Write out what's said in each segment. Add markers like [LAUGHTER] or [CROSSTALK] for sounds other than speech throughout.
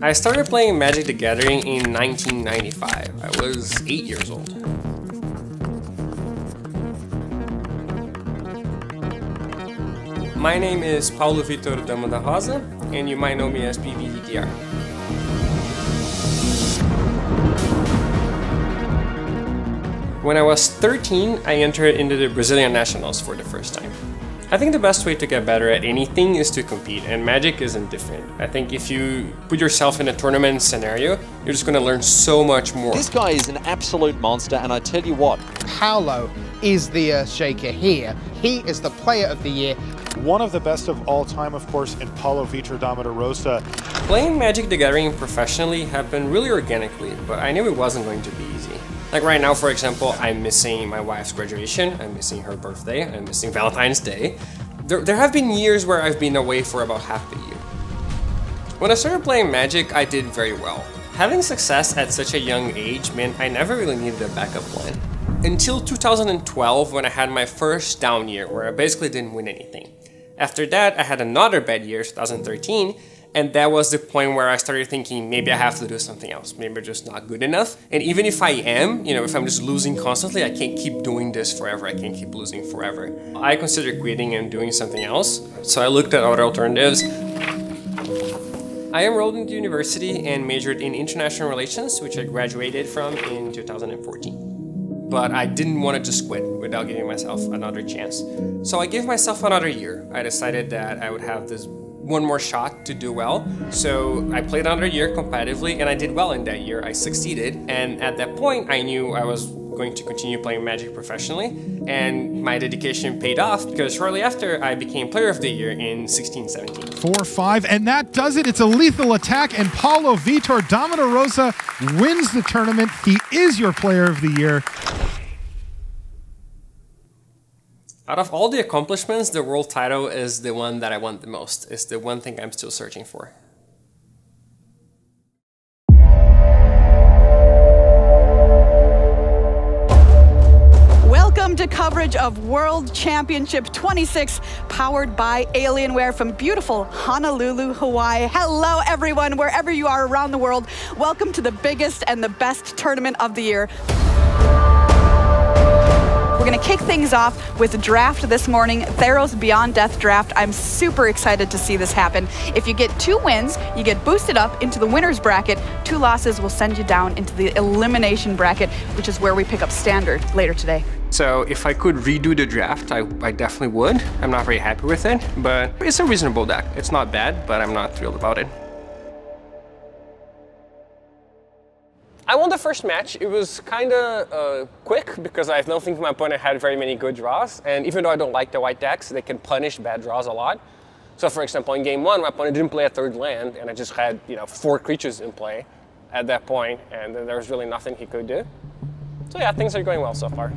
I started playing Magic the Gathering in 1995. I was 8 years old. My name is Paulo Vitor Damo da Rosa, and you might know me as PVDDR. When I was 13, I entered into the Brazilian Nationals for the first time. I think the best way to get better at anything is to compete, and Magic isn't different. I think if you put yourself in a tournament scenario, you're just going to learn so much more. This guy is an absolute monster, and I tell you what. Paulo is the Earth Shaker here. He is the player of the year. One of the best of all time, of course, in Paulo Vitor Damo da Rosa. Playing Magic the Gathering professionally happened really organically, but I knew it wasn't going to be easy. Like right now, for example, I'm missing my wife's graduation, I'm missing her birthday, I'm missing Valentine's Day. There, there have been years where I've been away for about half the year. When I started playing Magic, I did very well. Having success at such a young age meant I never really needed a backup plan. Until 2012 when I had my first down year where I basically didn't win anything. After that, I had another bad year, 2013, and that was the point where I started thinking maybe I have to do something else. Maybe I'm just not good enough. And even if I am, you know, if I'm just losing constantly, I can't keep doing this forever. I can't keep losing forever. I considered quitting and doing something else. So I looked at other alternatives. I enrolled into university and majored in international relations, which I graduated from in 2014. But I didn't want to just quit without giving myself another chance. So I gave myself another year. I decided that I would have this one more shot to do well. So I played another year competitively and I did well in that year. I succeeded. And at that point, I knew I was going to continue playing Magic professionally. And my dedication paid off because shortly after, I became Player of the Year in 16-17. 4-5, and that does it. It's a lethal attack, and Paulo Vitor Damo da Rosa wins the tournament. He is your Player of the Year. Out of all the accomplishments, the world title is the one that I want the most. It's the one thing I'm still searching for. Welcome to coverage of World Championship 26, powered by Alienware from beautiful Honolulu, Hawaii. Hello, everyone, wherever you are around the world. Welcome to the biggest and the best tournament of the year. We're going to kick things off with draft this morning, Theros Beyond Death draft. I'm super excited to see this happen. If you get two wins, you get boosted up into the winner's bracket. Two losses will send you down into the elimination bracket, which is where we pick up standard later today. So if I could redo the draft, I, I definitely would. I'm not very happy with it, but it's a reasonable deck. It's not bad, but I'm not thrilled about it. I won the first match. It was kind of uh, quick because I don't think my opponent had very many good draws. And even though I don't like the white decks, they can punish bad draws a lot. So for example, in game one, my opponent didn't play a third land and I just had, you know, four creatures in play at that point and there was really nothing he could do. So yeah, things are going well so far.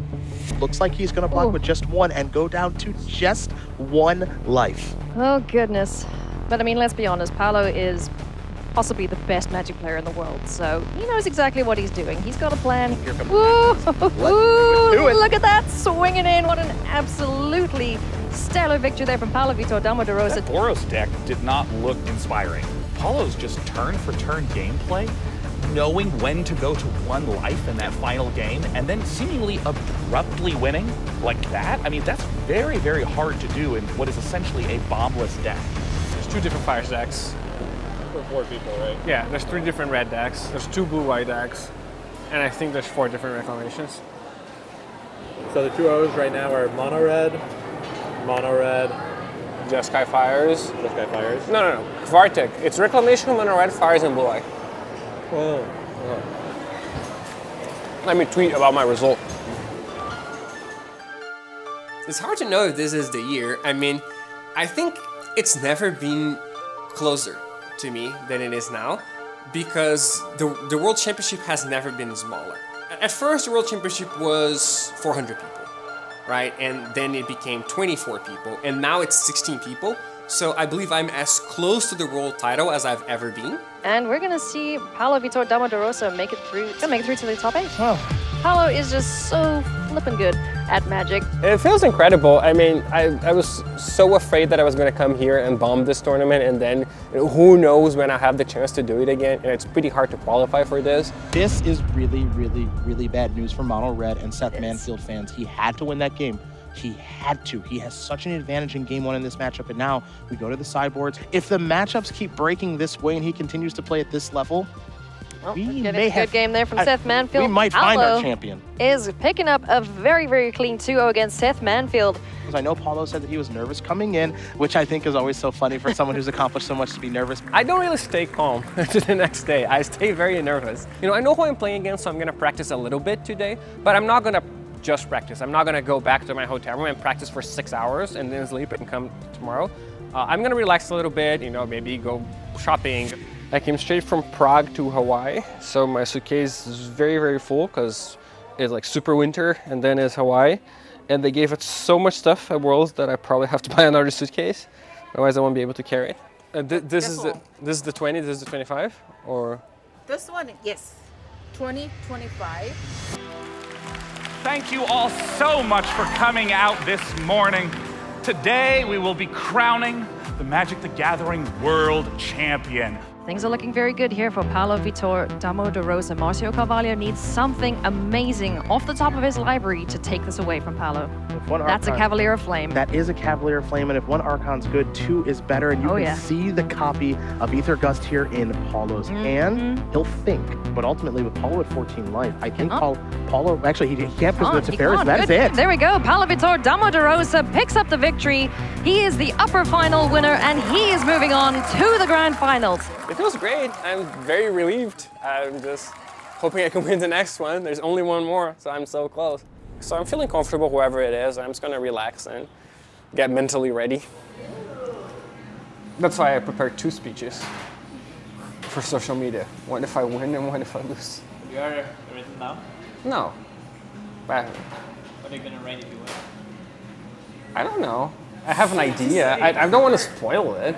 Looks like he's going to block Ooh. with just one and go down to just one life. Oh, goodness. But I mean, let's be honest, Paulo is possibly the best Magic player in the world. So he knows exactly what he's doing. He's got a plan. Woo! [LAUGHS] Look at that, swinging in. What an absolutely stellar victory there from Paulo Vitor Damo da Rosa. That Boros deck did not look inspiring. Paulo's just turn-for-turn -turn gameplay, knowing when to go to one life in that final game, and then seemingly abruptly winning like that. I mean, that's very, very hard to do in what is essentially a bombless deck. There's two different fire decks for four people, right? Yeah, there's three different red decks. There's two blue-white decks. And I think there's four different reclamations. So the two O's right now are mono red, mono red, Jeskai Fires. Jeskai Fires? No, no, no. Vartic. It's reclamation, mono red, fires, and blue eye. Oh. Let me tweet about my result. It's hard to know if this is the year. I mean, I think it's never been closer to me than it is now because the, the World Championship has never been smaller. At first, the World Championship was 400 people, right? And then it became 24 people, and now it's 16 people. So I believe I'm as close to the world title as I've ever been. And we're gonna see Paulo Vitor Damo da Rosa make it through, gonna make it through to the top eight. Wow. Paulo is just so flippin' good. At Magic. It feels incredible. I mean, I, I was so afraid that I was going to come here and bomb this tournament, and then who knows when I have the chance to do it again. And it's pretty hard to qualify for this. This is really, really, really bad news for Mono Red and Seth Manfield fans. He had to win that game. He had to. He has such an advantage in game one in this matchup. And now we go to the sideboards. If the matchups keep breaking this way and he continues to play at this level, we Getting may a good have game there from I- Seth Manfield. We might find our champion. Is picking up a very, very clean 2-0 against Seth Manfield. Because I know Paulo said that he was nervous coming in, which I think is always so funny for someone who's accomplished so much to be nervous. [LAUGHS] I don't really stay calm [LAUGHS] to the next day. I stay very nervous. You know, I know who I'm playing against, so I'm going to practice a little bit today, but I'm not going to just practice. I'm not going to go back to my hotel room and practice for six hours and then sleep and come tomorrow. Uh, I'm going to relax a little bit, you know, maybe go shopping. I came straight from Prague to Hawaii, so my suitcase is very, very full because it's like super winter and then it's Hawaii. And they gave us so much stuff at Worlds that I probably have to [LAUGHS] buy another suitcase, otherwise I won't be able to carry it. Uh, th- this is the this is the 20. This is the 25, or This one, yes. 20, 25. Thank you all so much for coming out this morning. Today we will be crowning the Magic the Gathering World Champion. Things are looking very good here for Paulo Vitor Damo da Rosa. Marcio Carvalho needs something amazing off the top of his library to take this away from Paulo. One That's a Cavalier of Flame. That is a Cavalier of Flame, and if one Archon's good, two is better. And you Oh, can yeah. see the copy of Aether Gust here in Paulo's Mm-hmm. hand. He'll think, but ultimately with Paulo at 14 life, I think Cannot. Paulo, actually he, he can't because the can't. That is it. There we go. Paulo Vitor Damo da Rosa picks up the victory. He is the upper final winner, and he is moving on to the grand finals. It feels great. I'm very relieved. I'm just hoping I can win the next one. There's only one more, so I'm so close. So I'm feeling comfortable, whoever it is. I'm just gonna relax and get mentally ready. That's why I prepared two speeches for social media. One if I win and one if I lose. You are everything now? No. But What are you gonna write if you win? I don't know. I have an idea. I, I don't want to spoil it.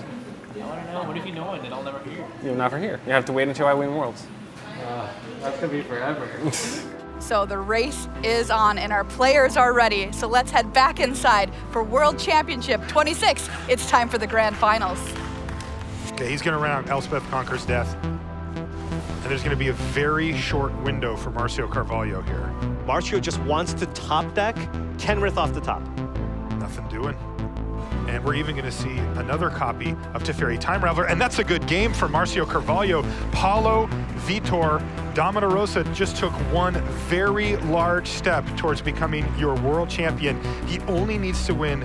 I wanna know. What if you know it and I'll never hear? You'll never hear. You have to wait until I win Worlds. Uh, that's gonna be forever. [LAUGHS] So the race is on and our players are ready. So let's head back inside for World Championship 26. It's time for the grand finals. Okay, he's going to run out Elspeth Conquers Death. And there's going to be a very short window for Marcio Carvalho here. Marcio just wants to top deck Kenrith off the top. Nothing doing. And we're even going to see another copy of Teferi Time Raveler. And that's a good game for Marcio Carvalho. Paulo Vitor Damo da Rosa just took one very large step towards becoming your world champion. He only needs to win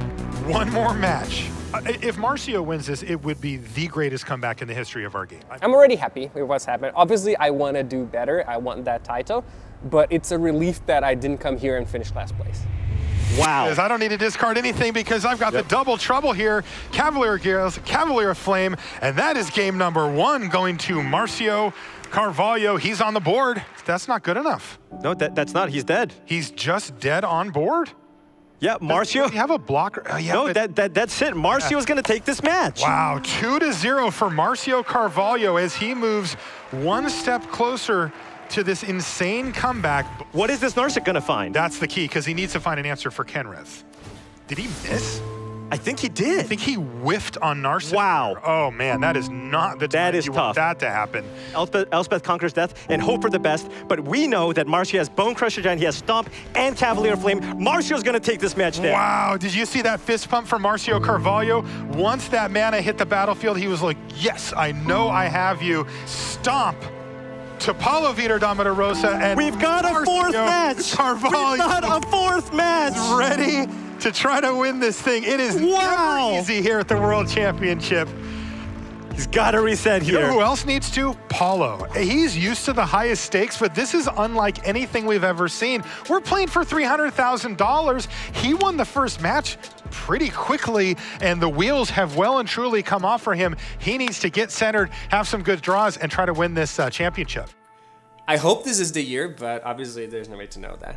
one more match. If Marcio wins this, it would be the greatest comeback in the history of our game. I'm already happy with what's happened. Obviously, I want to do better. I want that title, but it's a relief that I didn't come here and finish last place. Wow. I don't need to discard anything because I've got the double trouble here. Cavalier Gears, Cavalier Flame, and that is game number one going to Marcio Carvalho. He's on the board. That's not good enough. No, that, that's not. He's dead. He's just dead on board? Yeah, Marcio. You have a blocker. Oh, yeah, no, that, that that's it. Marcio Marcio's going to take this match. Wow, two to zero for Marcio Carvalho as he moves one step closer to this insane comeback. What is this Narset going to find? That's the key because he needs to find an answer for Kenrith. Did he miss? I think he did. I think he whiffed on Narset. Wow. Oh man, that is not the That time is you tough. want that to happen. Elspeth, Elspeth conquers death and hope for the best, but we know that Marcio has Bonecrusher Giant, he has Stomp and Cavalier Flame. Marcio's going to take this match down. Wow, did you see that fist pump from Marcio Carvalho? Once that mana hit the battlefield, he was like, yes, I know I have you. Stomp to Paulo Vitor Rosa and We've got a fourth match. Carvalho We've got a fourth match. ready to try to win this thing. It is Wow. never easy here at the World Championship. He's got to reset You know here. who else needs to? Paulo. He's used to the highest stakes, but this is unlike anything we've ever seen. We're playing for $300,000. He won the first match pretty quickly, and the wheels have well and truly come off for him. He needs to get centered, have some good draws, and try to win this uh, championship. I hope this is the year, but obviously there's no way to know that.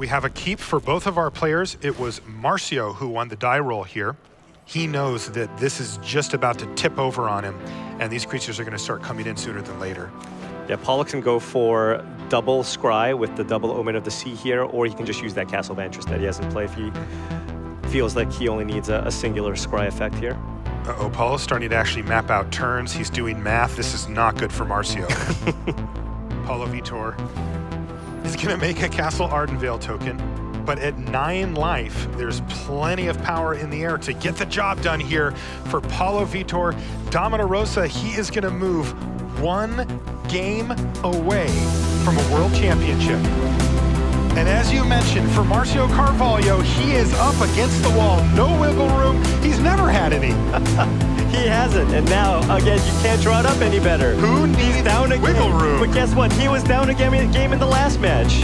We have a keep for both of our players. It was Marcio who won the die roll here. He knows that this is just about to tip over on him, and these creatures are going to start coming in sooner than later. Yeah, Paulo can go for double Scry with the double Omen of the Sea here, or he can just use that Castle Vantress that he has in play if he feels like he only needs a, a singular Scry effect here. Uh-oh, Paulo's starting to actually map out turns. He's doing math. This is not good for Marcio. [LAUGHS] Paulo Vitor is going to make a Castle Ardenvale token, but at nine life, there's plenty of power in the air to get the job done here for Paulo Vitor. Damo da Rosa, he is going to move one game away from a world championship. And as you mentioned, for Marcio Carvalho, he is up against the wall. No wiggle room. He's never had any. [LAUGHS] he hasn't, and now, again, you can't draw it up any better. Who needs down again. wiggle room? But guess what? He was down a game, game in the last match.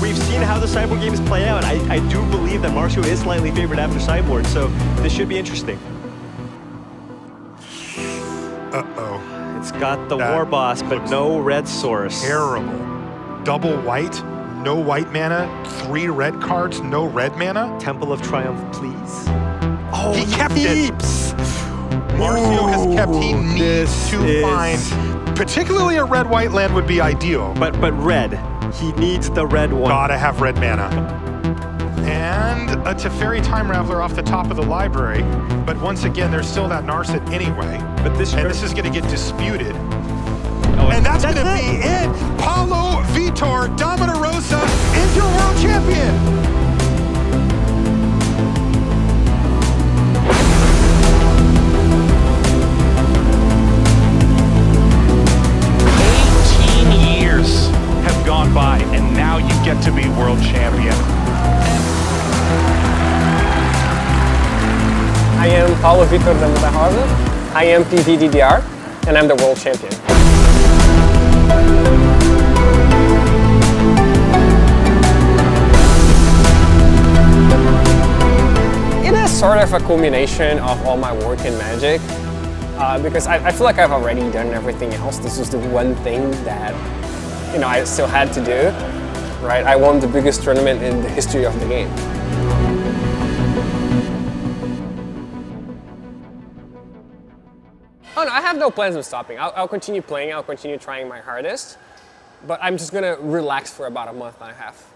We've seen how the Cyborg games play out. I, I do believe that Marcio is slightly favored after sideboard, so this should be interesting. Uh-oh. It's got the That War Boss, but no red source. Terrible. Double white, no white mana, three red cards, no red mana. Temple of Triumph, please. Oh, he kept it. Marcio has kept. He needs to is- find, particularly a red-white land would be ideal. But but red. He needs the red one. Gotta have red mana. And a Teferi Time Raveler off the top of the library. But once again, there's still that Narset anyway. But this and this is going to get disputed. Oh, and that's, that's going to be it. Paulo Vitor Damo da Rosa is your world champion. You get to be world champion. I am Paulo Vitor da Rosa. I am PVDDR, and I'm the world champion. It is sort of a culmination of all my work in Magic, uh, because I, I feel like I've already done everything else. This was the one thing that, you know, I still had to do, right? I won the biggest tournament in the history of the game. Oh no, I have no plans of stopping. I'll, I'll continue playing, I'll continue trying my hardest, but I'm just gonna relax for about a month and a half.